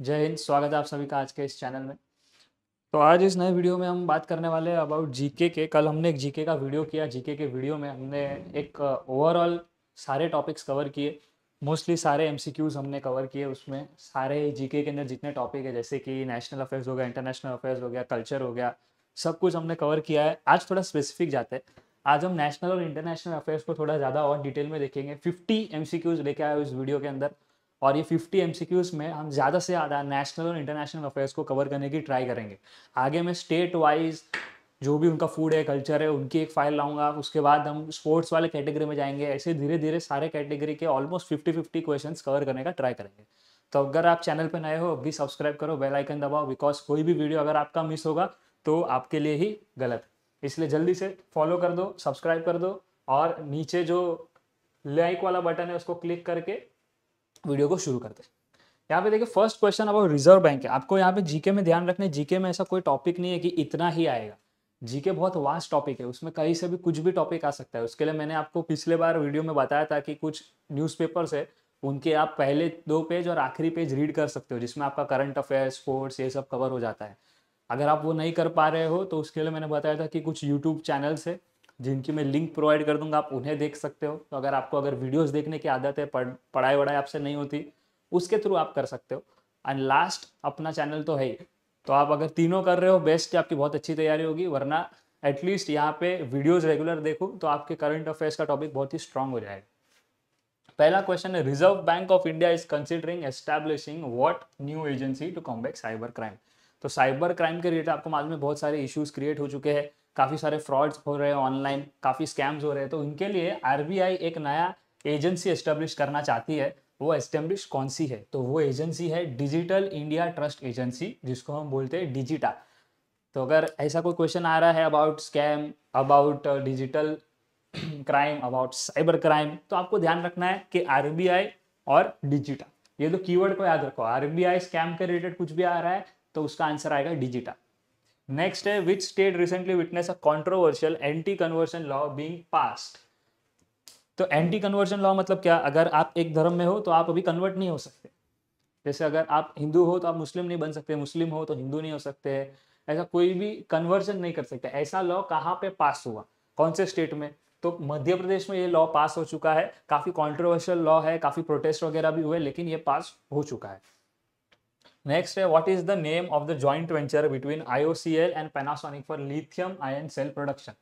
जय हिंद, स्वागत है आप सभी का आज के इस चैनल में। तो आज इस नए वीडियो में हम बात करने वाले हैं अबाउट जीके के। कल हमने एक जीके का वीडियो किया। जीके के वीडियो में हमने एक ओवरऑल सारे टॉपिक्स कवर किए। मोस्टली सारे एमसीक्यूज हमने कवर किए। उसमें सारे जीके के अंदर जितने टॉपिक है, जैसे कि नेशनल अफेयर्स हो गया इंटरनेशनल अफेयर्स हो गया कल्चर हो गया, सब कुछ हमने कवर किया है। आज थोड़ा स्पेसिफिक जाते हैं। आज हम नेशनल और इंटरनेशनल अफेयर्स को थोड़ा ज़्यादा और डिटेल में देखेंगे। 50 एमसीक्यूज लेके आए इस वीडियो के अंदर। और ये 50 एमसीक्यूज में हम ज़्यादा से ज़्यादा नेशनल और इंटरनेशनल अफेयर्स को कवर करने की ट्राई करेंगे। आगे मैं स्टेट वाइज जो भी उनका फ़ूड है कल्चर है, उनकी एक फ़ाइल लाऊँगा। उसके बाद हम स्पोर्ट्स वाले कैटेगरी में जाएँगे। ऐसे धीरे धीरे सारे कैटेगरी के almost fifty fifty question cover करने का ट्राई करेंगे। तो अगर आप चैनल पर नए हो, अभी सब्सक्राइब करो बेल आइकन दबाओ बिकॉज़ कोई भी वीडियो अगर आपका मिस होगा तो आपके लिए ही गलत इसलिए जल्दी से फॉलो कर दो सब्सक्राइब कर दो और नीचे जो लाइक वाला बटन है, उसको क्लिक करके वीडियो को शुरू करते हैं। यहाँ पे देखिए फ़र्स्ट क्वेश्चन अब रिज़र्व बैंक है। आपको यहाँ पे जीके में ध्यान रखना है। जीके में ऐसा कोई टॉपिक नहीं है कि इतना ही आएगा। जीके बहुत वास्ट टॉपिक है। उसमें कहीं से भी कुछ भी टॉपिक आ सकता है। उसके लिए मैंने आपको पिछले बार वीडियो में बताया था कि कुछ न्यूज़पेपर्स है, उनके आप पहले दो पेज और आखिरी पेज रीड कर सकते हो, जिसमें आपका करंट अफेयर्स स्पोर्ट्स ये सब कवर हो जाता है। अगर आप वो नहीं कर पा रहे हो तो उसके लिए मैंने बताया था कि कुछ यूट्यूब चैनल्स है जिनकी मैं लिंक प्रोवाइड कर दूँगा, आप उन्हें देख सकते हो। तो अगर आपको अगर वीडियोस देखने की आदत है, पढ़, पढ़ाई वढ़ाई आपसे नहीं होती, उसके थ्रू आप कर सकते हो। एंड लास्ट अपना चैनल तो है ही। तो आप अगर तीनों कर रहे हो बेस्ट आपकी बहुत अच्छी तैयारी होगी, वरना एटलीस्ट यहाँ पे वीडियोज़ रेगुलर देखो तो आपके करंट अफेयर्स का टॉपिक बहुत ही स्ट्रांग हो जाएगा। पहला क्वेश्चन है Reserve Bank of India is considering establishing what new agency to combat cyber crime तो साइबर क्राइम के रिलेटेड आपको मालूम है, बहुत सारे इश्यूज़ क्रिएट हो चुके हैं। काफ़ी सारे फ्रॉड्स हो रहे हैं ऑनलाइन काफ़ी स्कैम्स हो रहे हैं। तो इनके लिए आरबीआई एक नया एजेंसी एस्टेब्लिश करना चाहती है। वो एस्टेब्लिश कौन सी है? तो वो एजेंसी है डिजिटल इंडिया ट्रस्ट एजेंसी जिसको हम बोलते हैं डिजिटा तो अगर ऐसा कोई क्वेश्चन आ रहा है about scam about digital crime about cyber crime तो आपको ध्यान रखना है कि आरबीआई और डिजिटा ये दो कीवर्ड को याद रखो। आरबीआई स्कैम के रिलेटेड कुछ भी आ रहा है तो उसका आंसर आएगा डिजिटा नेक्स्ट है which state recently witness a controversial anti conversion law being passed तो एंटी कन्वर्शन लॉ मतलब क्या? अगर आप एक धर्म में हो तो आप अभी कन्वर्ट नहीं हो सकते। जैसे अगर आप हिंदू हो तो आप मुस्लिम नहीं बन सकते। मुस्लिम हो तो हिंदू नहीं हो सकते। ऐसा कोई भी कन्वर्जन नहीं कर सकते। ऐसा लॉ कहाँ पे पास हुआ? कौन से स्टेट में? तो मध्य प्रदेश में ये लॉ पास हो चुका है। काफ़ी कॉन्ट्रोवर्शियल लॉ है, काफ़ी प्रोटेस्ट वगैरह भी हुए, लेकिन ये पास हो चुका है। नेक्स्ट है what is the name of the joint venture between IOCL and Panasonic for lithium ion cell production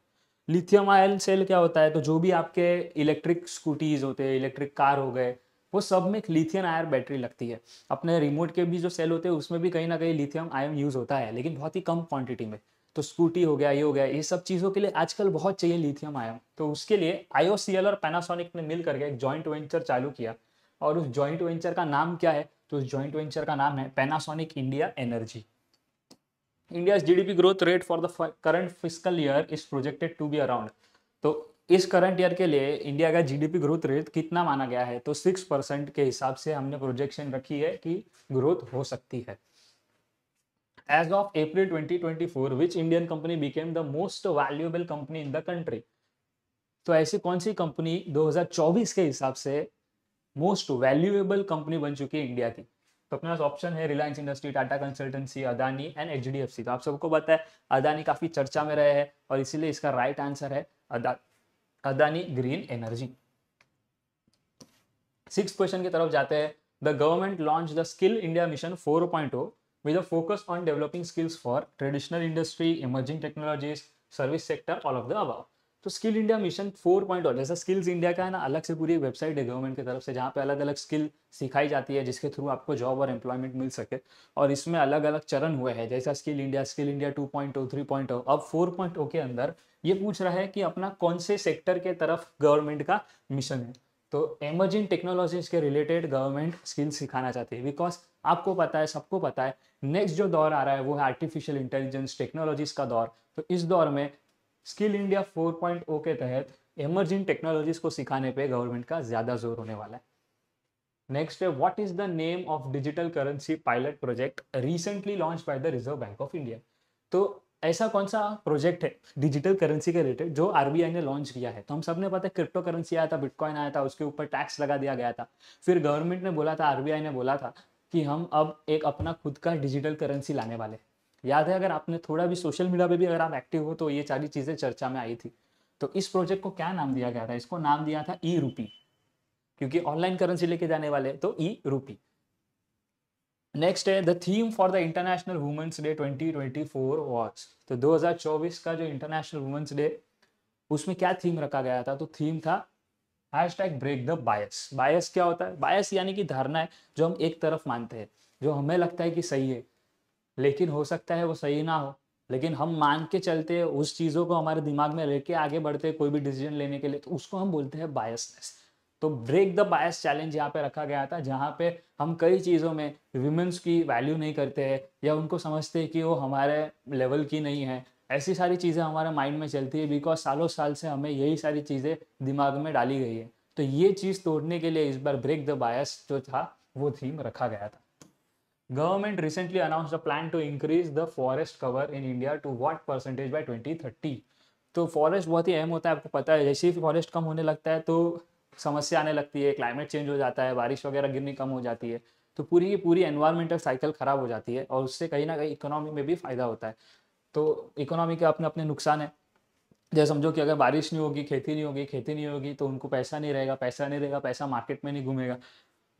lithium ion cell क्या होता है? तो जो भी आपके इलेक्ट्रिक स्कूटीज होते हैं इलेक्ट्रिक कार हो गए, वो सब में एक लिथियम आयर बैटरी लगती है। अपने रिमोट के भी जो सेल होते हैं, उसमें भी कहीं ना कहीं लिथियम आयन यूज़ होता है, लेकिन बहुत ही कम क्वांटिटी में। तो स्कूटी हो गया, ये हो गया, ये सब चीज़ों के लिए आजकल बहुत चाहिए लिथियम आयन तो उसके लिए आईओसीएल और पैनासोनिक ने मिल करके एक जॉइंट वेंचर चालू किया। और उस जॉइंट वेंचर का नाम क्या है? तो उस जॉइंट वेंचर का नाम है Panasonic India Energy India GDP growth rate for the current physical year is projected to be around तो इस करंट ईयर के लिए इंडिया का जीडीपी ग्रोथ रेट कितना माना गया है? तो सिक्स परसेंट के हिसाब से हमने प्रोजेक्शन रखी है कि ग्रोथ हो सकती है। As of April 2024 which Indian company became the most valuable company in the country तो ऐसी कौन सी कंपनी 2024 के हिसाब से मोस्ट वैल्यूएबल कंपनी बन चुकी है इंडिया की। तो अपने पास ऑप्शन है Reliance Industry Tata Consultancy Adani and H D F C तो आप सबको पता है अदानी काफ़ी चर्चा में रहे हैं और इसीलिए इसका राइट आंसर है अदा Adani Green Energy six question की तरफ़ जाते हैं। The government launch the Skill India Mission 4.0 with a focus on developing skills for traditional industry, emerging technologies, service sector, all of the above. तो skill India Mission 4.0 जैसा skills India का है ना, अलग से पूरी वेबसाइट है गवर्नमेंट की तरफ़ से, जहाँ पे अलग अलग स्किल सिखाई जाती है, जिसके थ्रू आपको जॉब और एम्प्लॉयमेंट मिल सके। और इसमें अलग अलग चरण हुए हैं, जैसा स्किल इंडिया स्किल इंडिया 2.0 3.0 अब 4.0 के अंदर ये पूछ रहा है कि अपना कौन से सेक्टर के तरफ़ गवर्नमेंट का मिशन है? तो एमर्जिंग टेक्नोलॉजीज़ के रिलेटेड गवर्नमेंट स्किल्स सिखाना चाहती है बिकॉज़ आपको पता है, सबको पता है नेक्स्ट जो दौर आ रहा है, वो है आर्टिफिशियल इंटेलिजेंस टेक्नोलॉजीज़ का दौर। तो इस दौर में स्किल इंडिया 4.0 के तहत एमर्जिंग टेक्नोलॉजीज़ को सिखाने पे गवर्नमेंट का ज़्यादा ज़ोर होने वाला है। नेक्स्ट है what is the name of digital currency pilot project recently launch by the Reserve Bank of India तो ऐसा कौन सा प्रोजेक्ट है डिजिटल करेंसी के रिलेटेड जो आरबीआई ने लॉन्च किया है? तो हम सबने पता है क्रिप्टो करेंसी आया था बिटकॉइन आया था, उसके ऊपर टैक्स लगा दिया गया था। फिर गवर्नमेंट ने बोला था आरबीआई ने बोला था कि हम अब एक अपना खुद का डिजिटल करेंसी लाने वाले याद है, अगर आपने थोड़ा भी सोशल मीडिया पे भी अगर आप एक्टिव हो तो ये सारी चीज़ें चर्चा में आई थी। तो इस प्रोजेक्ट को क्या नाम दिया गया था? इसको नाम दिया था ई रूपी क्योंकि ऑनलाइन करेंसी लेके जाने वाले तो ई रूपी नेक्स्ट है the theme for the International Women's Day 2024 was तो 2024 का जो इंटरनेशनल वुमेंस डे उसमें क्या थीम रखा गया था? तो थीम था hashtag break the bias bias क्या होता है? बायस यानी कि धारणा है जो हम एक तरफ़ मानते हैं, जो हमें लगता है कि सही है। लेकिन हो सकता है वो सही ना हो। लेकिन हम मान के चलते उस चीज़ों को हमारे दिमाग में लेके आगे बढ़ते हैं, कोई भी डिसीज़न लेने के लिए तो उसको हम बोलते हैं बायसनेस तो ब्रेक द बायस चैलेंज यहाँ पे रखा गया था, जहाँ पे हम कई चीज़ों में विमेंस की वैल्यू नहीं करते हैं, या उनको समझते हैं कि वो हमारे लेवल की नहीं है। ऐसी सारी चीज़ें हमारे माइंड में चलती है बिकॉज़ सालों साल से हमें यही सारी चीज़ें दिमाग में डाली गई है। तो ये चीज़ तोड़ने के लिए इस बार ब्रेक द बायस जो था, वो थीम रखा गया था। Recently announce the plan to increase the forest cover in India to what percentage by twenty thirty तो फॉरेस्ट बहुत ही अहम होता है, आपको पता है, जैसे ही फॉरेस्ट कम होने लगता है तो समस्या आने लगती है क्लाइमेट चेंज हो जाता है, बारिश वगैरह गिरनी कम हो जाती है तो पूरी की पूरी एनवायरमेंटल साइकिल ख़राब हो जाती है और उससे कहीं ना कहीं इकोनॉमी में भी फ़ायदा होता है। तो इकोनॉमी के अपने अपने नुकसान है। जैसे समझो कि अगर बारिश नहीं होगी, खेती नहीं होगी, खेती नहीं होगी तो उनको पैसा नहीं रहेगा, पैसा नहीं रहेगा, पैसा मार्केट में नहीं घूमेगा।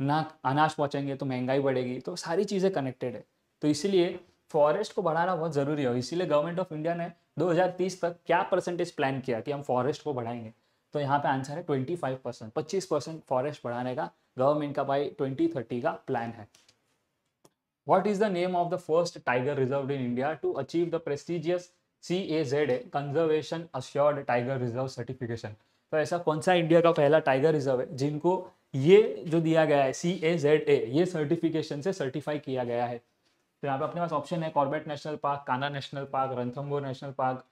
ना अनाज पहुँचेंगे तो महँगाई बढ़ेगी तो सारी चीज़ें कनेक्टेड है। तो इसीलिए फॉरेस्ट को बढ़ाना बहुत ज़रूरी है इसीलिए गवर्नमेंट ऑफ़ इंडिया ने 2030 तक क्या परसेंटेज प्लान किया कि हम फॉरेस्ट को बढ़ाएँगे? तो यहाँ पे आंसर है 25 परसेंट पच्चीस परसेंट फॉरेस्ट बढ़ाने का गवर्नमेंट का बाई 2030 का प्लान है। What is the name of the first tiger reserved in India to achieve the prestigious CAZA Conservation Assured Tiger Reserve Certification? तो ऐसा कौन सा इंडिया का पहला टाइगर रिज़र्व है जिनको ये जो दिया गया है सी ए जेड ए ये सर्टिफिकेशन से सर्टिफाई किया गया है। तो यहाँ पे अपने पास ऑप्शन है Corbett National Park Kanha National Park Ranthambore National Park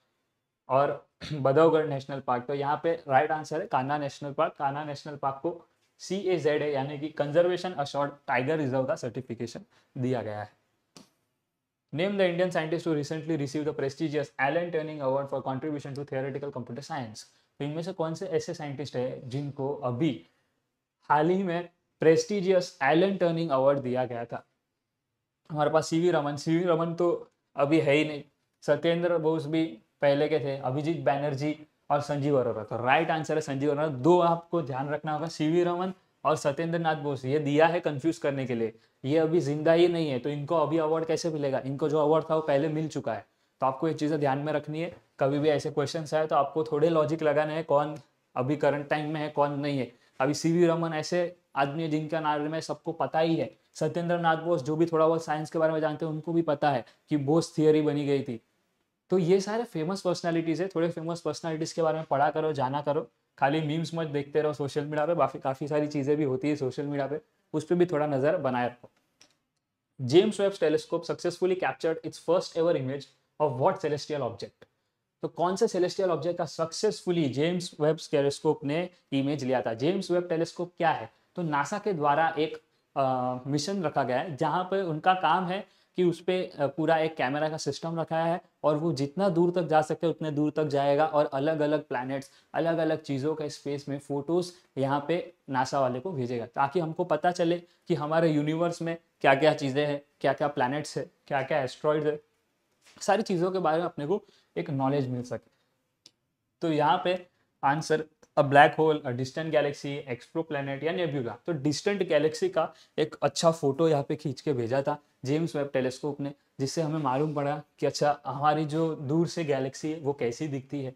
और बदौगढ़ नेशनल पार्क तो यहाँ पे राइट आंसर है Kanha National Park Kanha National Park को सी ए जेड है यानी कि कंजर्वेशन अशोर्ड टाइगर रिज़र्व का सर्टिफिकेशन दिया गया है। Name the Indian scientist who recently receive the prestigious Alan Turing award for contribution to theoretical computer science तो इनमें से कौन से ऐसे साइंटिस्ट है जिनको अभी हाल ही में प्रेस्टिजियस एलन टर्निंग अवार्ड दिया गया था। हमारे पास C V Raman C V Raman तो अभी है ही नहीं। सत्येंद्र बोस भी पहले के थे, अभिजीत बैनर्जी और संजीव अरोरा। तो राइट आंसर है संजीव अरोरा। दो आपको ध्यान रखना होगा सीवी रमन और सत्येंद्र नाथ बोस। ये दिया है कंफ्यूज करने के लिए। ये अभी ज़िंदा ही नहीं है तो इनको अभी अवार्ड कैसे मिलेगा? इनको जो अवार्ड था वो पहले मिल चुका है। तो आपको ये चीज़ें ध्यान में रखनी है। कभी भी ऐसे क्वेश्चन आए तो आपको थोड़े लॉजिक लगाने हैं, कौन अभी करंट टाइम में है, कौन नहीं है। अभी सी वी रमन ऐसे आदमी है जिनका नारे में सबको पता ही है। सत्येंद्र नाथ बोस जो भी थोड़ा बहुत साइंस के बारे में जानते हैं, उनको भी पता है कि बोस थियरी बनी गई थी। तो ये सारे फ़ेमस पर्सनैलिटीज़ है, थोड़े फ़ेमस पर्सनैलिटीज़ के बारे में पढ़ा करो, जाना करो। खाली मीम्स मत देखते रहो सोशल मीडिया पे काफ़ी काफ़ी सारी चीज़ें भी होती है सोशल मीडिया पे, उस पर भी थोड़ा नज़र बनाए रखो। James Webb's telescope successfully captured its first ever image of what celestial object तो कौन से सेलेस्टियल ऑब्जेक्ट का सक्सेसफुली जेम्स वेब टेलीस्कोप ने इमेज लिया था? जेम्स वेब टेलीस्कोप क्या है? तो नासा के द्वारा एक मिशन रखा गया है, जहाँ पे उनका काम है कि उस पर पूरा एक कैमरा का सिस्टम रखा है और वो जितना दूर तक जा सकते हैं उतने दूर तक जाएगा और अलग अलग प्लैनेट्स अलग अलग चीज़ों का स्पेस में फ़ोटोज़ यहाँ पे नासा वाले को भेजेगा, ताकि हमको पता चले कि हमारे यूनिवर्स में क्या क्या चीज़ें हैं क्या क्या प्लैनेट्स है क्या क्या एस्ट्रॉयड है। सारी चीज़ों के बारे में अपने को एक नॉलेज मिल सके। तो यहाँ पे answer a black hole a distant galaxy exoplanet या नेब्यूला तो डिस्टेंट गैलेक्सी का एक अच्छा फ़ोटो यहाँ पे खींच के भेजा था जेम्स वेब टेलीस्कोप ने, जिससे हमें मालूम पड़ा कि अच्छा हमारी जो दूर से गैलेक्सी है, वो कैसी दिखती है।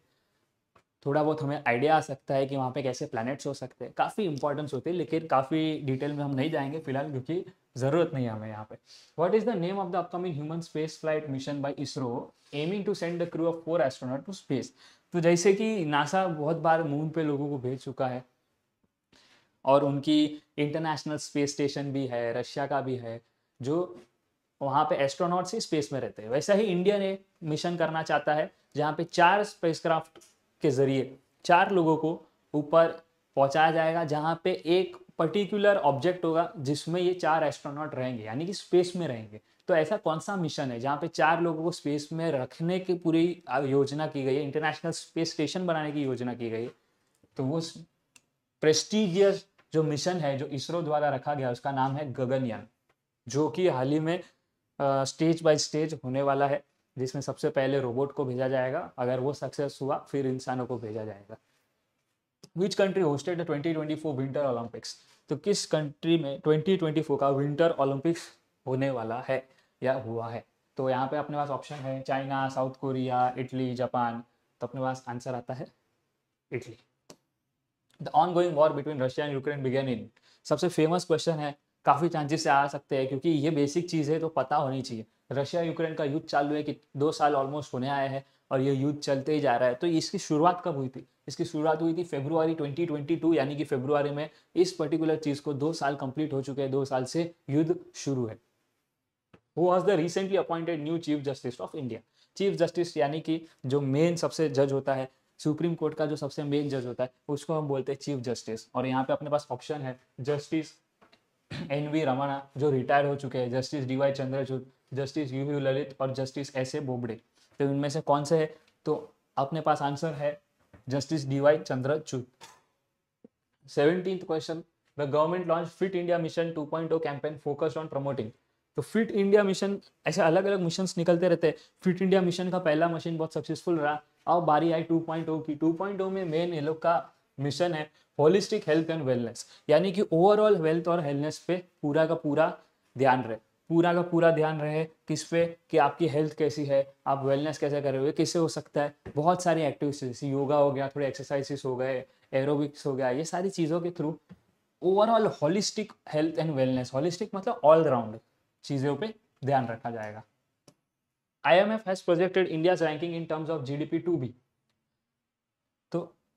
थोड़ा बहुत हमें आइडिया आ सकता है कि वहाँ पे कैसे प्लैनेट्स हो सकते हैं। काफ़ी इंपॉर्टेंस होती है, लेकिन काफ़ी डिटेल में हम नहीं जाएँगे फ़िलहाल, क्योंकि ज़रूरत नहीं है हमें यहाँ पे। What is the name of the upcoming human space flight mission by ISRO aiming to send the crew of four astronaut to space तो जैसे कि नासा बहुत बार मून पे लोगों को भेज चुका है, और उनकी इंटरनेशनल स्पेस स्टेशन भी है रशिया का भी है, जो वहाँ पे एस्ट्रोनॉट्स ही स्पेस में रहते हैं। वैसा ही इंडिया ने मिशन करना चाहता है, जहाँ पे चार स्पेसक्राफ्ट के ज़रिए चार लोगों को ऊपर पहुँचाया जाएगा, जहाँ पे एक पर्टिकुलर ऑब्जेक्ट होगा जिसमें ये चार एस्ट्रोनॉट रहेंगे, यानी कि स्पेस में रहेंगे। तो ऐसा कौन सा मिशन है, जहाँ पे चार लोगों को स्पेस में रखने की पूरी योजना की गई है इंटरनेशनल स्पेस स्टेशन बनाने की योजना की गई तो वो प्रेस्टिजियस जो मिशन है, जो इसरो द्वारा रखा गया, उसका नाम है गगनयान, जो कि हाल ही में स्टेज बाय स्टेज होने वाला है। जिसमें सबसे पहले रोबोट को भेजा जाएगा। अगर वो सक्सेस हुआ, फिर इंसानों को भेजा जाएगा। Which country hosted twenty twenty four winter Olympics तो किस कंट्री में 2024 का विंटर ओलंपिक्स होने वाला है या हुआ है? तो यहाँ पे अपने पास ऑप्शन है China South Korea Italy Japan तो अपने पास आंसर आता है Italy the ongoing war between Russia and Ukraine began in सबसे फ़ेमस क्वेश्चन है काफ़ी चांसेस आ सकते हैं, क्योंकि ये बेसिक चीज़ है तो पता होनी चाहिए। रशिया यूक्रेन का युद्ध चालू है कि दो साल ऑलमोस्ट होने आए हैं और ये युद्ध चलते ही जा रहा है। तो इसकी शुरुआत कब हुई थी? इसकी शुरुआत हुई थी फेब्रुआरी 2022 यानी कि फेब्रुआरी में इस पर्टिकुलर चीज़ को दो साल कंप्लीट हो चुके हैं, दो साल से युद्ध शुरू है। Who was the recently appointed new chief justice of India chief justice यानी कि जो मेन सबसे जज होता है सुप्रीम कोर्ट का जो सबसे मेन जज होता है, उसको हम बोलते हैं चीफ जस्टिस और यहाँ पे अपने पास ऑप्शन है जस्टिस एन वी रमणा, जो रिटायर हो चुके हैं Justice D Y Chandrachud Justice U U Lalit और जस्टिस एस ए बोबडे तो इनमें से कौन से है? तो अपने पास आंसर है Justice D Y Chandrachud seventeen question the government launch Fit India Mission 2.0 campaign focused on promoting तो फिट इंडिया मिशन ऐसे अलग अलग मिशन निकलते रहते हैं। फिट इंडिया मिशन का पहला मशीन बहुत सक्सेसफुल रहा। अब बारी आई 2.0 की। 2.0 में मेन ये लोग का मिशन है होलिस्टिक हेल्थ एंड वेलनेस यानी कि ओवरऑल हेल्थ और हेल्थनेस पे पूरा का पूरा ध्यान रहे। पूरा का पूरा ध्यान रहे किस पे? कि आपकी हेल्थ कैसी है, आप वेलनेस कैसे कर रहे हो किससे हो सकता है? बहुत सारी एक्टिविटीज़ जैसे योगा हो गया, थोड़े एक्सरसाइजेस हो गए एरोबिक्स हो गया, ये सारी चीज़ों के through overall holistic health and wellness holistic मतलब ऑल राउंड चीज़ों पे ध्यान रखा जाएगा। IMF has projected India's ranking in terms of GDP to be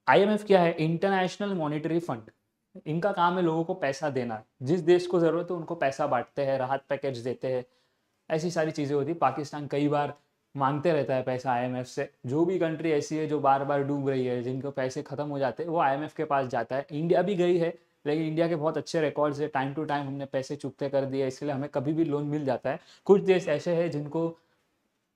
IMF क्या है? इंटरनेशनल मॉनिटरी फंड इनका काम है लोगों को पैसा देना। जिस देश को ज़रूरत है, उनको पैसा बांटते हैं, राहत पैकेज देते हैं। ऐसी सारी चीज़ें होती है। पाकिस्तान कई बार मांगते रहता है पैसा आईएमएफ से। जो भी कंट्री ऐसी है, जो बार बार डूब रही है, जिनको पैसे खत्म हो जाते हैं, वो आईएमएफ के पास जाता है। इंडिया भी गई है, लेकिन इंडिया के बहुत अच्छे रिकॉर्ड्स है। टाइम टू टाइम हमने पैसे चुकते कर दिए, इसलिए हमें कभी भी लोन मिल जाता है। कुछ देश ऐसे हैं जिनको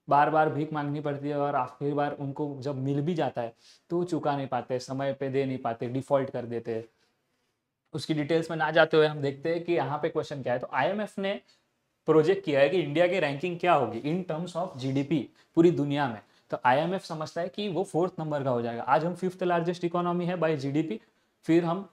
बार बार भीख मांगनी पड़ती है और आखिर बार उनको जब मिल भी जाता है तो चुका नहीं पाते, समय पे दे नहीं पाते डिफ़ॉल्ट कर देते उसकी डिटेल्स में ना जाते हुए हम देखते हैं कि यहाँ पे क्वेश्चन क्या है। तो आईएमएफ ने प्रोजेक्ट किया है कि इंडिया की रैंकिंग क्या होगी इन टर्म्स ऑफ़ जीडीपी पूरी दुनिया में। तो आईएमएफ समझता है कि वो फोर्थ नंबर का हो जाएगा। आज हम फिफ्थ लार्जेस्ट इकोनॉमी है बाय जीडीपी फिर हम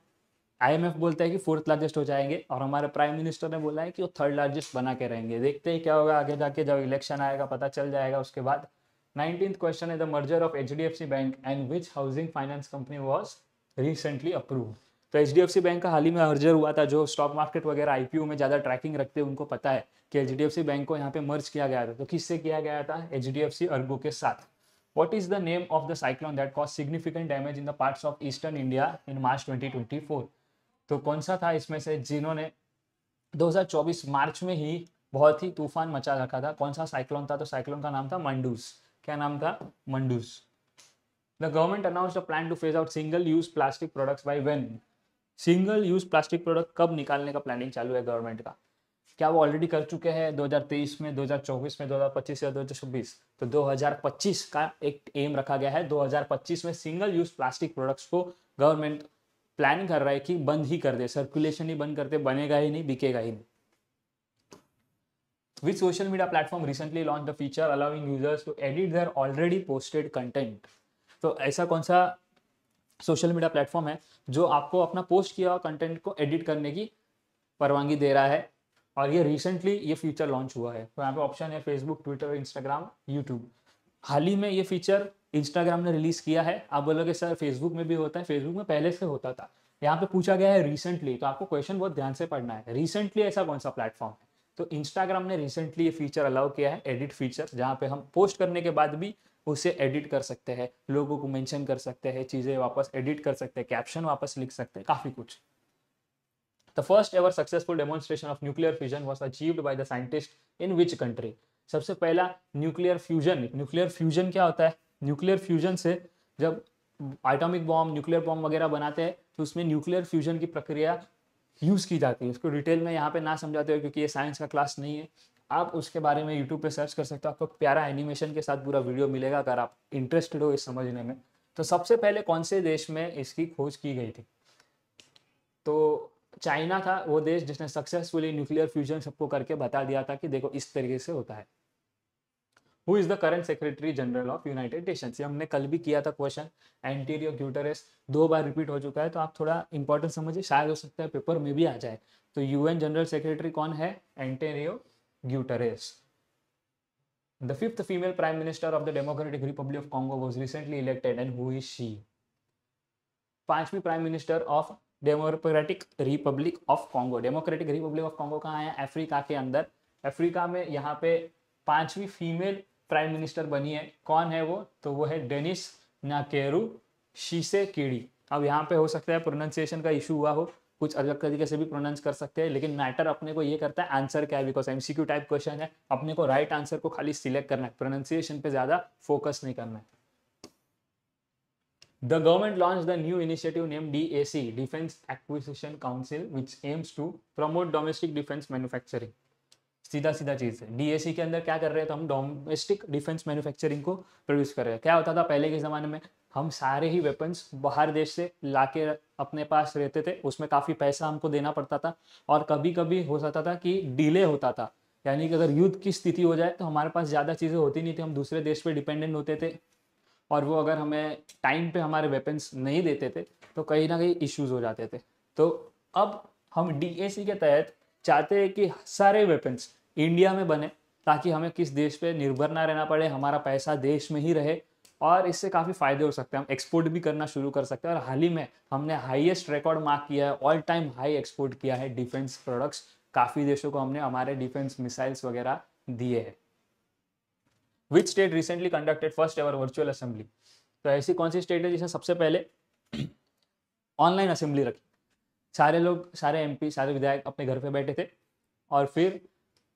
आईएमएफ बोलता है कि फोर्थ लार्जेस्ट हो जाएँगे और हमारे प्राइम मिनिस्टर ने बोला है कि वो थर्ड लार्जेस्ट बना के रहेंगे। देखते हैं क्या होगा आगे जाके, जब इलेक्शन आएगा, पता चल जाएगा उसके बाद। नाइनटीन क्वेश्चन है the merger of H D F C bank and which housing finance company was recently approve तो सी बैंक का हाल ही में मर्जर हुआ था, जो स्टॉक मार्केट वगैरह आईपीओ में ज़्यादा ट्रैकिंग रखते हैं, उनको पता है कि सी बैंक को यहाँ पे मर्ज किया गया था। तो किससे किया गया था? H D F C Ergo के साथ। What is the name of the cyclone that caused significant damage in the parts of eastern India in March 2024? तो कौन सा था इसमें से जिन्होंने 2024 मार्च में ही बहुत ही तूफ़ान मचा रखा था? कौन सा साइक्लोन था? तो साइक्लोन का नाम था मंडूस। क्या नाम था? Mandous. The government announce a plan to phase out single use plastic products by when single use plastic product कब निकालने का प्लानिंग चालू है गवर्नमेंट का? क्या वो ऑलरेडी कर चुके हैं 2023 में 2024 में 2025 या 2026 तो 2025 का एक एम रखा गया है। 2025 में सिंगल यूज़ प्लास्टिक प्रोडक्ट्स को गवर्नमेंट प्लान कर रहा है कि बंद ही कर दे सर्कुलेशन ही बंद करते, बनेगा ही नहीं, बिकेगा ही नहीं। Which social media platform recently launch the feature allowing users to edit their already posted content तो ऐसा कौन सा सोशल मीडिया प्लेटफॉर्म है जो आपको अपना पोस्ट किया हुआ कंटेंट को एडिट करने की परवानगी दे रहा है? और ये रिसेंटली ये फीचर लॉन्च हुआ है। तो यहाँ पे ऑप्शन है फेसबुक ट्विटर इंस्टाग्राम यूट्यूब हाल ही में ये फीचर इंस्टाग्राम ने रिलीज़ किया है। आप बोलोगे, सर फेसबुक में भी होता है। फेसबुक में पहले से होता था। यहाँ पे पूछा गया है रिसेंटली तो आपको क्वेश्चन बहुत ध्यान से पढ़ना है। रिसेंटली ऐसा कौन सा प्लेटफॉर्म है? तो इंस्टाग्राम ने रिसेंटली ये फीचर अलाउ किया है एडिट फीचर जहाँ पे हम पोस्ट करने के बाद भी उसे एडिट कर सकते हैं, लोगों को मेंशन कर सकते हैं, चीज़ें वापस एडिट कर सकते हैं कैप्शन वापस लिख सकते हैं, काफ़ी कुछ। The first ever successful demonstration of nuclear fusion was achieved by the scientist in which country सबसे पहला न्यूक्लियर फ्यूजन न्यूक्लियर फ्यूजन क्या होता है? न्यूक्लियर फ्यूजन से जब आइटॉमिक बॉम्ब, न्यूक्लियर बॉम्ब वगैरह बनाते हैं तो उसमें न्यूक्लियर फ्यूजन की प्रक्रिया यूज़ की जाती है। उसको डिटेल में यहाँ पे ना समझाते हो क्योंकि ये साइंस का क्लास नहीं है। आप उसके बारे में यूट्यूब पे सर्च कर सकते हो। आपको प्यारा एनिमेशन के साथ पूरा वीडियो मिलेगा, अगर आप इंटरेस्टेड हो इस समझने में। तो सबसे पहले कौन से देश में इसकी खोज की गई थी? तो चाइना था, वो देश जिसने सक्सेसफुली न्यूक्लियर फ्यूजन सबको करके बता दिया था कि देखो इस तरीके से होता है। Who is the current secretary general of United Nation ये हमने कल भी किया था क्वेश्चन एंटीरियो ग्यूटरेस दो बार रिपीट हो चुका है तो आप थोड़ा इंपॉर्टेंट समझिए, शायद हो सकता है पेपर में भी आ जाए. तो यूएन जनरल सेक्रेटरी कौन है? Antonio Guterres The fifth female prime minister of the Democratic Republic of Congo was recently elected, and who is? पांचवी prime minister of Democratic Republic of Congo Democratic Republic of Congo कहाँ है? Africa के अंदर. Africa में यहाँ पे पांचवी female prime minister बनी है। कौन है वो? तो वो है डेनिस नाकेरू शीसे कीड़ी अब यहाँ पे हो सकता है प्रोनाउंसिएशन का इशू हुआ हो। कुछ अलग तरीके से भी प्रोनाउंस कर सकते हैं लेकिन मैटर अपने को ये करता है आंसर क्या है? बिकॉज़ एमसीक्यू टाइप क्वेश्चन है। अपने को राइट right आंसर को खाली सिलेक्ट करना है। प्रोनाउंसिएशन पे ज़्यादा फोकस नहीं करना है। The government launched the new initiative named DAC, Defense Acquisition Council, which aims to promote domestic defense manufacturing. सीधा सीधा चीज़ है। डीएसी के अंदर क्या कर रहे हैं? तो हम डोमेस्टिक डिफेंस मैन्युफैक्चरिंग को प्रोड्यूस कर रहे हैं। क्या होता था? पहले के ज़माने में हम सारे ही वेपन्स बाहर देश से लाके अपने पास रहते थे। उसमें काफ़ी पैसा हमको देना पड़ता था और कभी कभी हो सकता था कि डिले होता था। यानी कि अगर युद्ध की स्थिति हो जाए तो हमारे पास ज़्यादा चीज़ें होती नहीं थी। हम दूसरे देश पर डिपेंडेंट होते थे और वो अगर हमें टाइम पे हमारे वेपन्स नहीं देते थे तो कहीं ना कहीं इश्यूज़ हो जाते थे। तो अब हम डीएसी के तहत चाहते हैं कि सारे वेपन्स इंडिया में बने, ताकि हमें किस देश पे निर्भर ना रहना पड़े, हमारा पैसा देश में ही रहे, और इससे काफ़ी फ़ायदे हो सकते हैं। हम एक्सपोर्ट भी करना शुरू कर सकते हैं, और हाल ही में हमने हाईएस्ट रिकॉर्ड मार्क किया है ऑल टाइम हाई एक्सपोर्ट किया है डिफेंस प्रोडक्ट्स काफ़ी देशों को हमने हमारे डिफेंस मिसाइल्स वगैरह दिए हैं। Which state recently conducted first ever virtual assembly तो ऐसी कौन सी स्टेट है जिसने सबसे पहले ऑनलाइन असेंबली रखी? सारे लोग, सारे एमपी सारे विधायक अपने घर पे बैठे थे, और फिर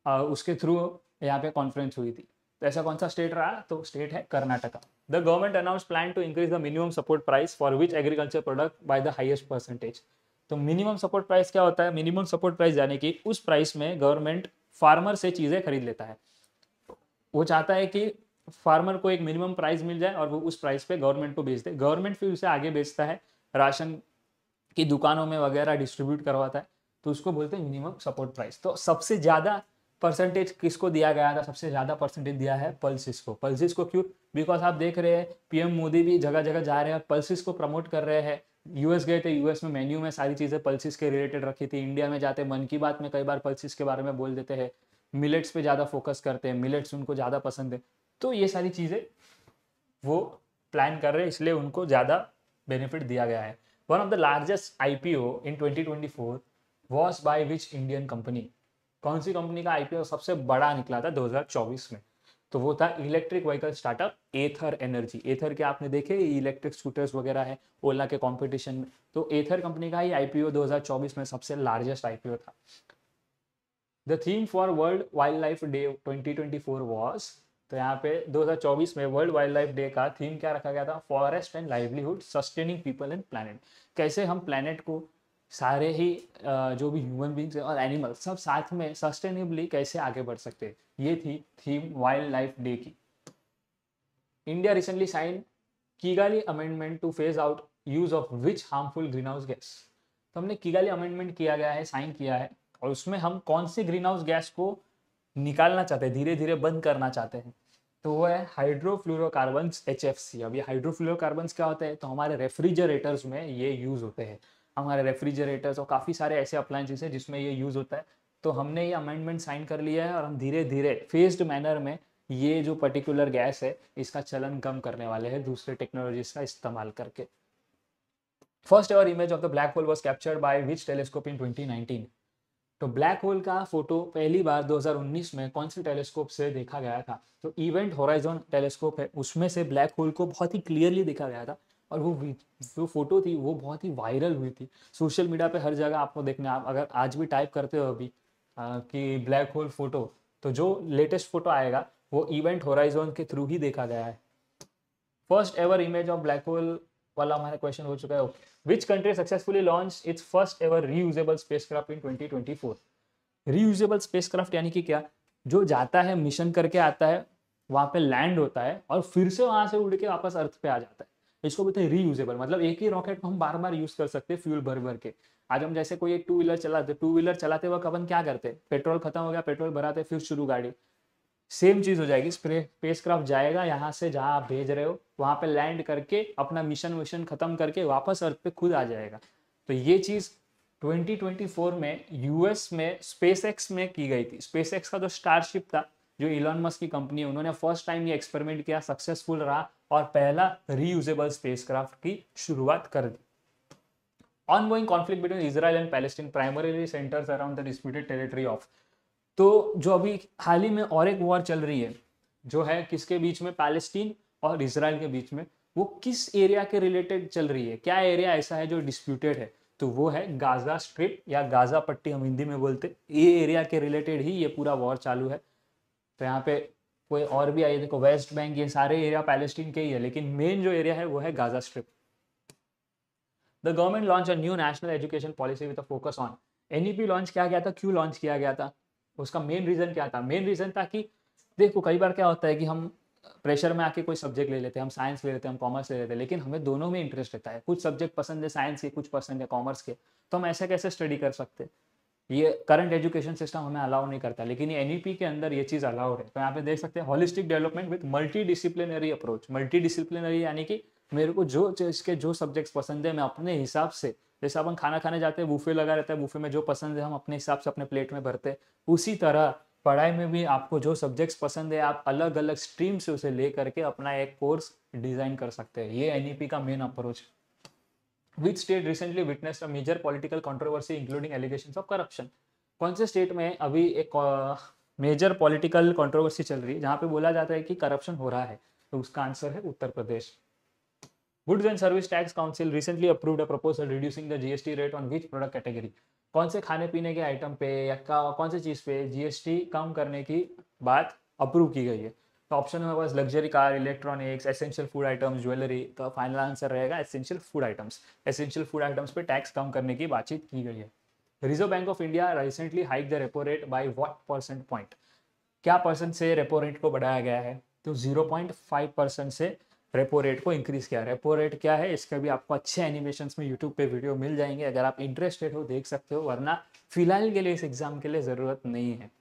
उसके थ्रू यहाँ पे कॉन्फ्रेंस हुई थी। तो ऐसा कौन सा स्टेट रहा? तो स्टेट है Karnataka. The government announce plan to increase the minimum support price for which agriculture product by the highest percentage तो मिनिमम सपोर्ट प्राइस क्या होता है? मिनिमम सपोर्ट प्राइस यानी कि उस प्राइस में गवर्नमेंट फार्मर से चीज़ें खरीद लेता है। वो चाहता है कि फार्मर को एक मिनिमम प्राइस मिल जाए और वो उस प्राइस पे गवर्नमेंट को बेच दे। गवर्नमेंट फिर उसे आगे बेचता है। राशन की दुकानों में वगैरह डिस्ट्रीब्यूट करवाता है। तो उसको बोलते हैं मिनिमम सपोर्ट प्राइस तो सबसे ज़्यादा परसेंटेज किसको दिया गया था? सबसे ज़्यादा परसेंटेज दिया है पल्सिस को। पल्सिस को क्यों? बिकॉज़ आप देख रहे हैं पीएम मोदी भी जगह जगह जा रहे हैं पल्सिस को प्रमोट कर रहे हैं। यूएस गए थे यूएस में मेन्यू में सारी चीज़ें पल्सिस के रिलेटेड रखी थी। इंडिया में जाते, मन की बात में कई बार पल्सिस के बारे में बोल देते हैं। मिलेट्स पे ज़्यादा फोकस करते हैं मिलेट्स उनको ज़्यादा पसंद है। तो ये सारी चीज़ें वो प्लान कर रहे हैं, इसलिए उनको ज़्यादा बेनिफिट दिया गया है। One of the largest I P O in twenty twenty four was by which Indian company कौन सी कंपनी का आईपीओ सबसे बड़ा निकला था 2024 में? तो वो था electric vehicle startup Ather Energy Ather के आपने देखे? इलेक्ट्रिक स्कूटर्स वगैरह है ओला के कंपटीशन में। तो एथर कंपनी का ही आईपीओ 2024 में सबसे लार्जेस्ट आईपीओ था। The theme for World Wildlife Day 2024 was तो यहाँ पे 2024 में वर्ल्ड वाइल्ड लाइफ डे का थीम क्या रखा गया था? Forest and livelihood sustaining people and planet कैसे हम प्लानट को सारे ही जो भी ह्यूमन बींग्स और एनिमल सब साथ में सस्टेनेबली कैसे आगे बढ़ सकते हैं? ये थी थीम वाइल्ड लाइफ डे की। India recently sign Kigali amendment to phase out use of which harmful greenhouse gas तो हमने कीगाली अमेंडमेंट किया गया है साइन किया है, और उसमें हम कौन से ग्रीन हाउस गैस को निकालना चाहते हैं धीरे धीरे बंद करना चाहते हैं? तो वो है हाइड्रोफ्लोरोकार्बन एच एफ़ सी अब ये क्या होते हैं? तो हमारे रेफ्रिजरेटर्स में ये यूज़ होते हैं। हमारे रेफ्रिजरेटर्स और काफ़ी सारे ऐसे अप्लाइंसेस हैं जिसमें ये यूज़ होता है। तो हमने ये अमेंडमेंट साइन कर लिया है और हम धीरे धीरे फेस्ड मैनर में ये जो पर्टिकुलर गैस है, इसका चलन कम करने वाले हैं दूसरे टेक्नोलॉजीज़ का इस्तेमाल करके। First ever image of the black hole was captured by which telescope in 2019 तो ब्लैक होल का फ़ोटो पहली बार 2019 में कौन से टेलीस्कोप से देखा गया था? तो इवेंट होराइजन टेलीस्कोप है, उसमें से ब्लैक होल को बहुत ही क्लियरली देखा गया था। और वो जो फ़ोटो थी वो बहुत ही वायरल हुई थी। सोशल मीडिया पे हर जगह आपको देखने आप अगर आज भी टाइप करते हो अभी आ, कि ब्लैक होल फ़ोटो तो जो लेटेस्ट फ़ोटो आएगा वो इवेंट होराइजोन के थ्रू ही देखा गया है। First ever image of black hole वाला हमारा क्वेश्चन हो चुका है। Which country successfully launch its first ever reusable spacecraft in 2024 reusable यानी कि क्या? जो जाता है मिशन करके आता है वहाँ पे लैंड होता है और फिर से वहाँ से उड़ के वापस अर्थ पे आ जाता है। इसको बोलते हैं रीयूजेबल मतलब एक ही रॉकेट को हम बार बार यूज़ कर सकते हैं फ्यूल भर भर के। आज हम जैसे कोई एक टू व्हीलर चलाते टू व्हीलर चलाते वक्त अपन क्या करते पेट्रोल खत्म हो गया, पेट्रोल भराते फिर शुरू गाड़ी। सेम चीज़ हो जाएगी स्पेस क्राफ्ट जाएगा यहाँ से जहाँ आप भेज रहे हो, वहाँ पे लैंड करके, अपना मिशन विशन खत्म करके वापस अर्थ पे खुद आ जाएगा। तो ये चीज़ 2024 में यूएस में स्पेस में की गई थी। स्पेस का जो स्टारशिप था, जो इलॉन मस्क की कंपनी है, उन्होंने फ़र्स्ट टाइम ये एक्सपेरिमेंट किया सक्सेसफुल रहा। और पहला रीयूजेबल स्पेसक्राफ्ट की शुरुआत कर दी। Ongoing conflict between Israel and Palestine primarily centers around the disputed territory of तो जो अभी हाल ही में और एक वॉर चल रही है, जो है किसके बीच में? पैलेस्टीन और इसराइल के बीच में। वो किस एरिया के रिलेटेड चल रही है? क्या एरिया ऐसा है जो डिस्प्यूटेड है? तो वो है गाजा स्ट्रिप या गाजा पट्टी, हम हिंदी में बोलते ये एरिया के रिलेटेड ही ये पूरा वॉर चालू है। तो यहाँ पे कोई और भी आई देखो वेस्ट बैंक ये सारे एरिया पैलेस्टीन के ही है, लेकिन मेन जो एरिया है वो है Gaza Strip the government launch a new national education policy with focus on NEP launch किया गया था क्यों लॉन्च किया गया था, उसका मेन रीजन क्या था? मेन रीजन था कि देखो, कई बार क्या होता है कि हम प्रेशर में आके कोई सब्जेक्ट ले लेते हैं, हम साइंस ले लेते हैं, हम कॉमर्स ले लेते हैं, लेकिन हमें दोनों में इंटरेस्ट रहता है। कुछ सब्जेक्ट पसंद है साइंस के, कुछ पसंद है कॉमर्स के। तो हम ऐसे कैसे स्टडी कर सकते ये करंट एजुकेशन सिस्टम हमें अलाउ नहीं करता, लेकिन ये एन के अंदर ये चीज़ अलाउड है। तो यहाँ पे देख सकते हैं holistic development with multidisciplinary approach multidisciplinary यानी कि मेरे को जो इसके जो सब्जेक्ट्स पसंद है, मैं अपने हिसाब से, जैसे अपन खाना खाने जाते हैं बूफे लगा रहता है बूफे में जो पसंद है, हम अपने हिसाब से अपने प्लेट में भरते हैं। उसी तरह पढ़ाई में भी आपको जो सब्जेक्ट्स पसंद है, आप अलग अलग स्ट्रीम से उसे ले करके अपना एक कोर्स डिज़ाइन कर सकते हैं। ये एन का मेन अप्रोच है। Which state recently witness a major political controversy including allegation of corruption कौन से स्टेट में अभी एक मेजर पॉलिटिकल कंट्रोवर्सी चल रही है, जहाँ पे बोला जाता है कि करप्शन हो रहा है? तो उसका आंसर है Uttar Pradesh. Goods and service tax council recently approved a proposal reducing the GST rate on which product category कौन से खाने पीने के आइटम पे या कौन से चीज़ पे जीएसटी कम करने की बात अप्रूव की गई है? तो ऑप्शन में बस luxury car electronics essential food items jewellery तो फाइनल आंसर रहेगा essential food items essential food items पे टैक्स कम करने की बातचीत की गई है। Reserve Bank of India recently hike the repo rate by what percent point क्या परसेंट से रेपो रेट को बढ़ाया गया है? तो ज़ीरो पॉइंट फाइव परसेंट से रेपो रेट को इंक्रीज किया। रेपो रेट क्या है? इसका भी आपको अच्छे एनिमेशन में यूट्यूब पे वीडियो मिल जाएँगे। अगर आप इंटरेस्टेड हो, देख सकते हो, वरना फ़िलहाल के लिए इस एग्ज़ाम के लिए ज़रूरत नहीं है।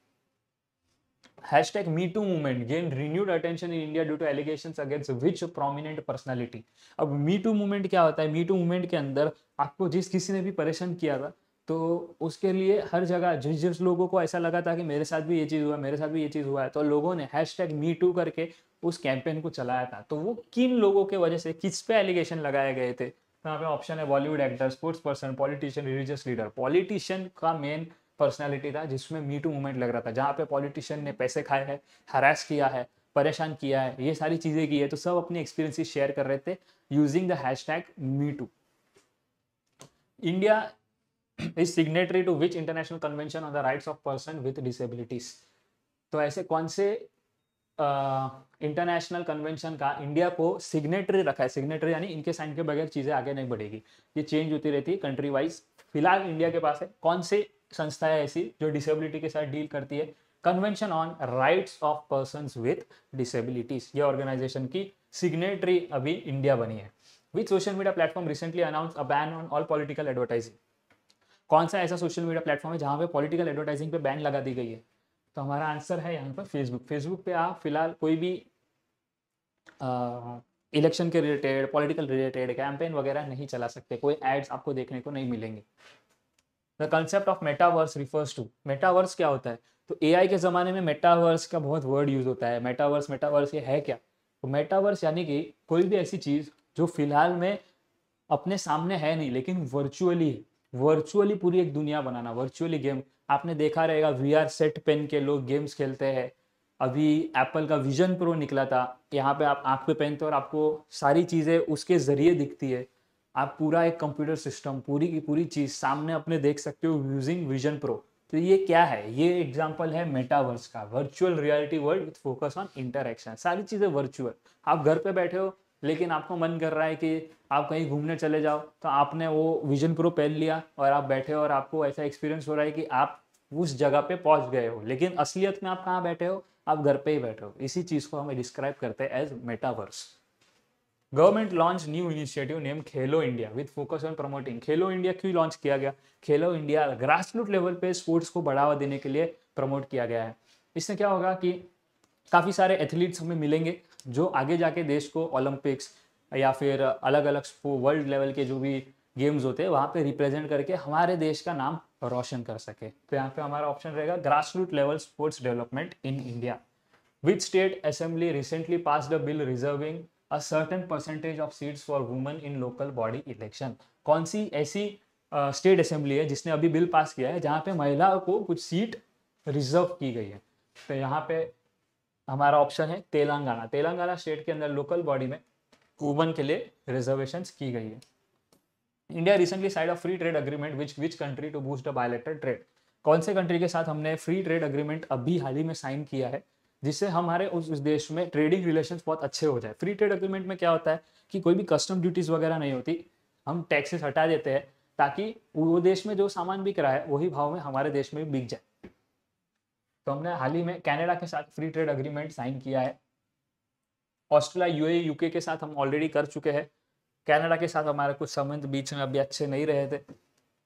Hashtag Me Too movement gained renewed attention in India due to allegations against which prominent personality. अब Me Too movement क्या होता है? Me Too movement के अंदर आपको जिस किसी ने भी परेशान किया था तो उसके लिए हर जगह जिस जिस लोगों को ऐसा लगा था कि मेरे साथ भी ये चीज़ हुआ, मेरे साथ भी ये चीज़ हुआ है तो लोगों ने हैश टैग मी टू करके उस कैंपेन को चलाया था। तो वो किन लोगों के वजह से, किस पे एलिगेशन लगाए गए थे? तो यहाँ पे ऑप्शन है Bollywood actor sports person politician religious leader politician का मेन पर्सनैलिटी था जिसमें मी टू मूवमेंट लग रहा था जहाँ पे पॉलिटिशियन ने पैसे खाए हैं हरास किया है परेशान किया है ये सारी चीज़ें की है तो सब अपनी एक्सपीरियंसेस शेयर कर रहे थे using the hashtag me too India is signatory to which international convention on the rights of person with disabilities तो ऐसे कौन से इंटरनेशनल uh, कन्वेंशन का इंडिया को सिग्नेटरी रखा है? सिग्नेटरी यानी इनके साइन के बगैर चीज़ें आगे नहीं बढ़ेगी। ये चेंज होती रहती है कंट्री वाइज फ़िलहाल इंडिया के पास है। कौन सी संस्था है ऐसी जो डिसेबिलिटी के साथ डील करती है। Convention on rights of person with disabilities ये ऑर्गेनाइजेशन की सिग्नेटरी अभी इंडिया बनी है। With social media platform recently announce a ban on all political advertising कौन सा ऐसा सोशल मीडिया प्लेटफॉर्म है जहाँ पे पॉलिटिकल एडवर्टाइजिंग पे बैन लगा दी गई है? तो हमारा आंसर है यहाँ पर फेसबुक फेसबुक पे आप फ़िलहाल कोई भी इलेक्शन के रिलेटेड पॉलिटिकल रिलेटेड कैंपेन वगैरह नहीं चला सकते। कोई एड्स आपको देखने को नहीं मिलेंगे। The concept of metaverse refers to metaverse क्या होता है? तो एआई के ज़माने में मेटावर्स का बहुत वर्ड यूज़ होता है। मेटावर्स मेटावर्स ये है क्या? तो मेटावर्स यानी कि कोई भी ऐसी चीज़ जो फ़िलहाल में अपने सामने है नहीं, लेकिन वर्चुअली है। वर्चुअली पूरी एक दुनिया बनाना वर्चुअली गेम आपने देखा रहेगा वी आर सेट पेन के लोग गेम्स खेलते हैं। अभी एप्पल का विजन प्रो निकला था, यहाँ पे आप आँख पे पहनते हो और आपको सारी चीज़ें उसके ज़रिए दिखती है। आप पूरा एक कंप्यूटर सिस्टम पूरी की पूरी चीज़ सामने अपने देख सकते हो यूजिंग विजन प्रो तो ये क्या है? ये एग्ज़ाम्पल है मेटावर्स का virtual reality world with focus on interaction सारी चीज़ें वर्चुअल आप घर पे बैठे हो, लेकिन आपको मन कर रहा है कि आप कहीं घूमने चले जाओ तो आपने वो विजन प्रो पहन लिया और आप बैठे हो और आपको ऐसा एक्सपीरियंस हो रहा है कि आप उस जगह पे पहुँच गए हो। लेकिन असलियत में आप कहाँ बैठे हो? आप घर पे ही बैठे हो। इसी चीज़ को हमें डिस्क्राइब करते हैं as metaverse government launch new initiative name Khelo India with focus on promoting Khelo India क्यों लॉन्च किया गया? Khelo India grass root level पे स्पोर्ट्स को बढ़ावा देने के लिए प्रमोट किया गया है। इससे क्या होगा कि काफ़ी सारे एथलीट्स हमें मिलेंगे जो आगे जाके देश को ओलंपिक्स या फिर अलग अलग वर्ल्ड लेवल के जो भी गेम्स होते हैं, वहाँ पे रिप्रेजेंट करके हमारे देश का नाम रोशन कर सके। तो यहाँ पे हमारा ऑप्शन रहेगा grass root level sports development in India which state assembly recently pass the bill reserving a certain percentage of seats for women in local body election कौन सी ऐसी स्टेट असेंबली है जिसने अभी बिल पास किया है जहाँ पे महिलाओं को कुछ सीट रिज़र्व की गई है? तो यहाँ पे हमारा ऑप्शन है तेलंगाना। तेलंगाना स्टेट के अंदर लोकल बॉडी में वुमन के लिए रिजर्वेशन की गई है। India recently signed of free trade agreement with which country to boost a bilateral trade कौन से कंट्री के साथ हमने फ्री ट्रेड अग्रीमेंट अभी हाल ही में साइन किया है? जिससे हमारे उस, देश में ट्रेडिंग रिलेशन बहुत अच्छे हो जाए। फ्री ट्रेड अग्रीमेंट में क्या होता है कि कोई भी कस्टम ड्यूटीज़ वगैरह नहीं होती हम टैक्सेस हटा देते हैं ताकि वो देश में जो सामान बिक रहा है वही भाव में हमारे देश में बिक जाए। तो हमने हाल ही में कनाडा के साथ फ्री ट्रेड अग्रीमेंट साइन किया है। ऑस्ट्रेलिया यूए यूके के साथ हम ऑलरेडी कर चुके हैं। कनाडा के साथ हमारे कुछ संबंध बीच में अभी अच्छे नहीं रहे थे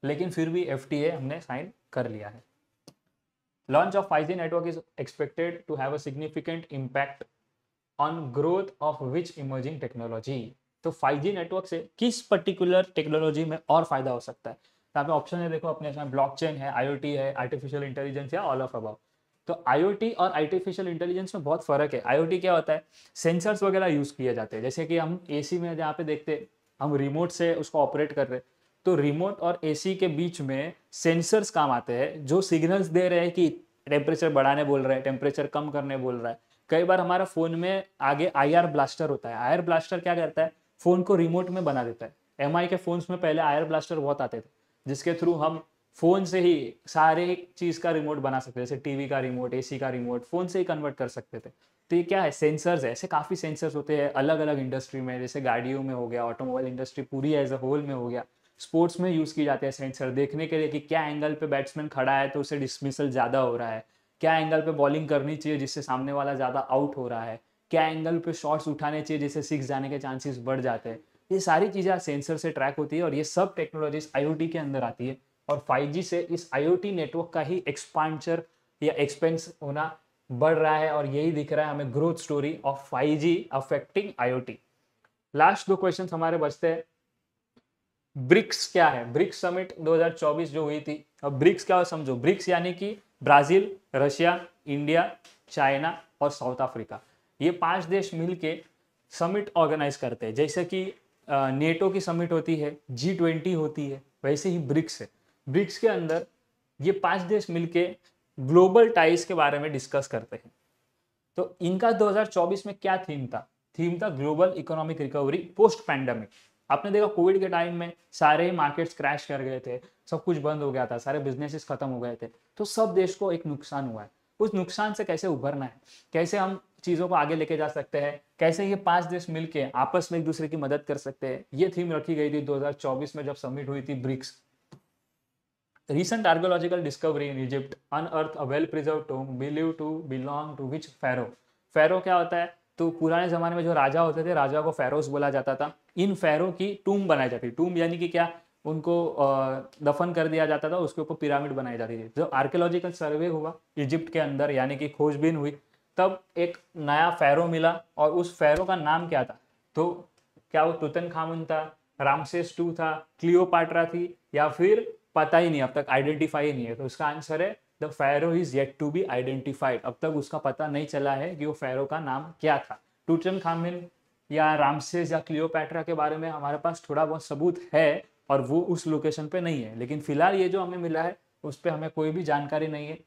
लेकिन फिर भी एफटीए हमने साइन कर लिया है। Launch of five G network is expected to have a significant impact on growth of which emerging technology तो 5G नेटवर्क से किस पर्टिकुलर टेक्नोलॉजी में और फ़ायदा हो सकता है? तो आप ऑप्शन है, देखो अपने इसमें ब्लॉकचेन है आईओटी है आर्टिफिशियल इंटेलिजेंस या ऑल ऑफ़ अबाउ तो आईओटी और आर्टिफिशियल इंटेलिजेंस में बहुत फ़र्क है। आईओटी क्या होता है? सेंसर्स वगैरह यूज़ किए जाते हैं। जैसे कि हम एसी में जहाँ पे देखते हम रिमोट से उसको ऑपरेट कर रहे तो रिमोट और एसी के बीच में सेंसर्स काम आते हैं, जो सिग्नल्स दे रहे हैं कि टेम्परेचर बढ़ाने बोल रहा है टेम्परेचर कम करने बोल रहा है। कई बार हमारा फ़ोन में आगे आई ब्लास्टर होता है। आई ब्लास्टर क्या करता है? फ़ोन को रिमोट में बना देता है। एमआई के फोन्स में पहले आई ब्लास्टर बहुत आते थे, जिसके थ्रू हम फ़ोन से ही सारे चीज़ का रिमोट बना सकते जैसे टीवी का रिमोट एसी का रिमोट फ़ोन से ही कन्वर्ट कर सकते थे। तो ये क्या है? सेंसर्स है, ऐसे काफ़ी सेंसर्स होते हैं अलग अलग इंडस्ट्री में, जैसे गाड़ियों में हो गया ऑटोमोबाइल इंडस्ट्री पूरी एज अ होल में हो गया। स्पोर्ट्स में यूज़ की जाती है सेंसर देखने के लिए कि क्या एंगल पे बैट्समैन खड़ा है तो उसे डिसमिसल ज़्यादा हो रहा है। क्या एंगल पे बॉलिंग करनी चाहिए जिससे सामने वाला ज़्यादा आउट हो रहा है? क्या एंगल पे शॉट्स उठाने चाहिए जिससे सिक्स जाने के चांसेस बढ़ जाते हैं? ये सारी चीज़ें सेंसर से ट्रैक होती है और ये सब टेक्नोलॉजीज़ आई के अंदर आती है। और 5G से इस आईओटी नेटवर्क का ही एक्सपांचर या एक्सपेंस होना बढ़ रहा है और यही दिख रहा है हमें growth story of 5G affecting IoT last दो क्वेश्चन हमारे बचते हैं। ब्रिक्स क्या है? ब्रिक्स समिट 2024 जो हुई थी। अब ब्रिक्स क्या समझो? ब्रिक्स यानी कि ब्राज़ील, रशिया, इंडिया, चाइना और साउथ अफ्रीका। ये पाँच देश मिलके समिट ऑर्गेनाइज करते हैं। जैसे कि नेटो की समिट होती है जी ट्वेंटी होती है, वैसे ही ब्रिक्स है। ब्रिक्स के अंदर ये पाँच देश मिलके ग्लोबल टाइज के बारे में डिस्कस करते हैं। तो इनका 2024 में क्या थीम था? थीम था global economic recovery post pandemic आपने देखा कोविड के टाइम में सारे ही मार्केट्स क्रैश कर गए थे, सब कुछ बंद हो गया था, सारे बिजनेसेस खत्म हो गए थे तो सब देश को एक नुकसान हुआ है। उस नुकसान से कैसे उभरना है? कैसे हम चीज़ों को आगे लेके जा सकते हैं? कैसे ये पाँच देश मिलके आपस में एक दूसरे की मदद कर सकते हैं? ये थीम रखी गई थी 2024 में जब समिट हुई थी BRICS. Recent archaeological discovery in Egypt, unearthed a well-preserved tomb believed to belong to which pharaoh? pharaoh क्या होता है? तो पुराने ज़माने में जो राजा होते थे, राजा को फेरोस बोला जाता था। इन फेरो की टूम बनाई जाती टूम यानी कि क्या? उनको दफन कर दिया जाता था, उसके ऊपर पिरामिड बनाई जाती थी। जब आर्कियोलॉजिकल सर्वे हुआ इजिप्ट के अंदर, यानी कि खोजबीन हुई, तब एक नया फेरो मिला और उस फेरो का नाम क्या था? तो क्या वो तुतन खामुन था, रामसेस टू था, क्लियोपाट्रा थी, या फिर पता ही नहीं, अब तक आइडेंटिफाई नहीं है। तो उसका आंसर है the pharaoh is yet to be identified. अब तक उसका पता नहीं चला है कि वो फैरो का नाम क्या था। टूटन खामिन या रामसेस या क्लियोपैट्रा के बारे में हमारे पास थोड़ा बहुत सबूत है और वो उस लोकेशन पे नहीं है। लेकिन फ़िलहाल ये जो हमें मिला है, उस पर हमें कोई भी जानकारी नहीं है।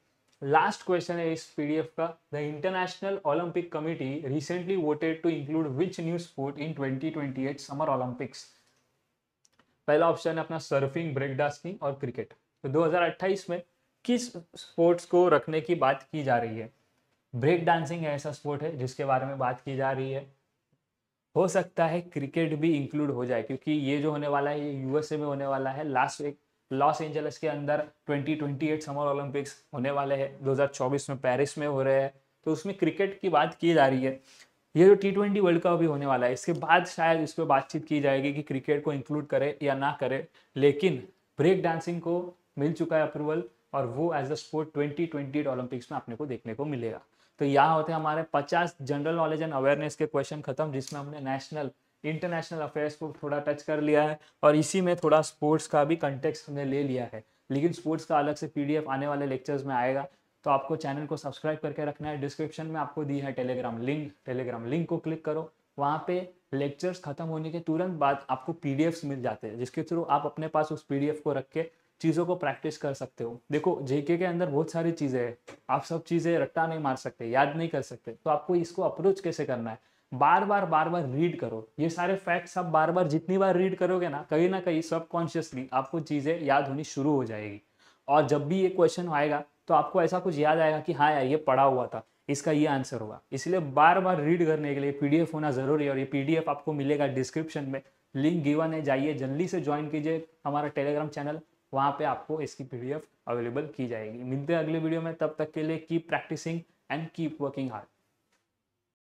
लास्ट क्वेश्चन है इस पीडीएफ का। The International Olympic Committee recently voted to include which new sport in 2028 summer Olympics? पहला ऑप्शन है अपना सर्फिंग, ब्रेक डांसिंग और क्रिकेट। तो 2028 में किस स्पोर्ट्स को रखने की बात की जा रही है? ब्रेक डांसिंग ऐसा स्पोर्ट है जिसके बारे में बात की जा रही है। हो सकता है क्रिकेट भी इंक्लूड हो जाए क्योंकि ये जो होने वाला है, ये यूएसए में होने वाला है लास्ट वीक लॉस एंजल्स के अंदर 2028 समर ओलंपिक्स होने वाले हैं 2024 में पेरिस में हो रहे हैं तो उसमें क्रिकेट की बात की जा रही है। ये जो टी ट्वेंटी वर्ल्ड कप भी होने वाला है, इसके बाद शायद इस पर बातचीत की जाएगी कि क्रिकेट को इंक्लूड करे या ना करे, लेकिन ब्रेक डांसिंग को मिल चुका है अप्रूवल और वो as a sport twenty twenty Olympics में अपने को देखने को मिलेगा। तो यहाँ होते हैं हमारे पचास जनरल नॉलेज एंड अवेयरनेस के क्वेश्चन खत्म, जिसमें हमने नेशनल इंटरनेशनल अफेयर्स को थोड़ा टच कर लिया है और इसी में थोड़ा स्पोर्ट्स का भी कंटेक्स हमने ले लिया है। लेकिन स्पोर्ट्स का अलग से पीडीएफ आने वाले लेक्चर्स में आएगा। तो आपको चैनल को सब्सक्राइब करके रखना है। डिस्क्रिप्शन में आपको दी है टेलीग्राम लिंक टेलीग्राम लिंक को क्लिक करो। वहाँ पे लेक्चर्स खत्म होने के तुरंत बाद आपको पीडीएफ्स मिल जाते हैं, जिसके थ्रू आप अपने पास उस पीडीएफ को रख के चीज़ों को प्रैक्टिस कर सकते हो। देखो, जेके के अंदर बहुत सारी चीज़ें हैं। आप सब चीज़ें रट्टा नहीं मार सकते, याद नहीं कर सकते। तो आपको इसको अप्रोच कैसे करना है? बार बार बार बार रीड करो। ये सारे फैक्ट्स आप बार बार जितनी बार रीड करोगे ना, कहीं ना कहीं सबकॉन्शियसली आपको चीज़ें याद होनी शुरू हो जाएगी। और जब भी ये क्वेश्चन आएगा तो आपको ऐसा कुछ याद आएगा कि हाँ यार, ये पढ़ा हुआ था। इसका ये आंसर होगा। इसलिए बार बार रीड करने के लिए पीडीएफ होना ज़रूरी है और ये पीडीएफ आपको मिलेगा डिस्क्रिप्शन में। लिंक गिवन है, जाइए, जल्दी से ज्वाइन कीजिए हमारा टेलीग्राम चैनल वहाँ पे आपको इसकी पीडीएफ अवेलेबल की जाएगी। मिलते हैं अगले वीडियो में, तब तक के लिए keep practising and keep working hard